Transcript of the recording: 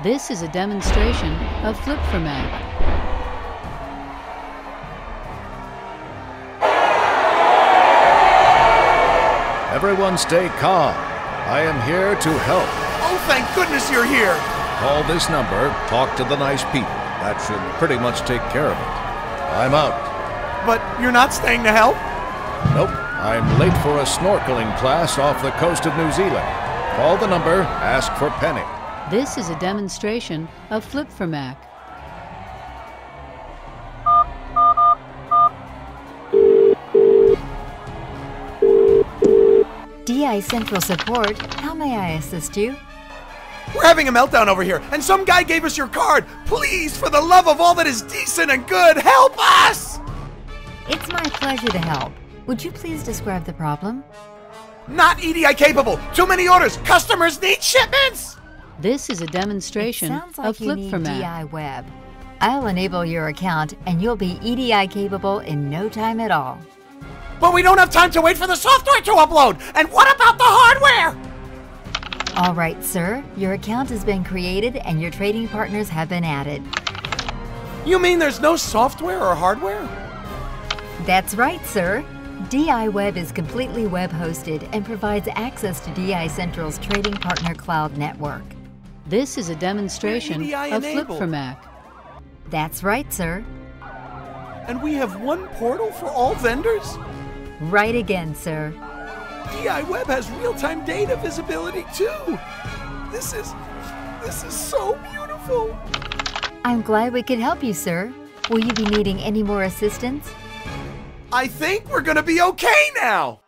This is a demonstration of Flip for Mac. Everyone stay calm. I am here to help. Oh, thank goodness you're here! Call this number, talk to the nice people. That should pretty much take care of it. I'm out. But you're not staying to help? Nope, I'm late for a snorkeling class off the coast of New Zealand. Call the number, ask for Penny. This is a demonstration of Flip for Mac. DiCentral Support, how may I assist you? We're having a meltdown over here, and some guy gave us your card. Please, for the love of all that is decent and good, help us! It's my pleasure to help. Would you please describe the problem? Not EDI capable. Too many orders. Customers need shipments. This is a demonstration sounds like of you Flip need. DiWeb. I'll enable your account and you'll be EDI capable in no time at all. But we don't have time to wait for the software to upload. And what about the hardware? All right, sir. Your account has been created and your trading partners have been added. You mean there's no software or hardware? That's right, sir. DiWeb is completely web hosted and provides access to DiCentral's Trading Partner Cloud network. This is a demonstration of Flip for Mac. That's right, sir. And we have one portal for all vendors? Right again, sir. DiWeb has real-time data visibility too. This is this is so beautiful. I'm glad we could help you, sir. Will you be needing any more assistance? I think we're gonna be okay now.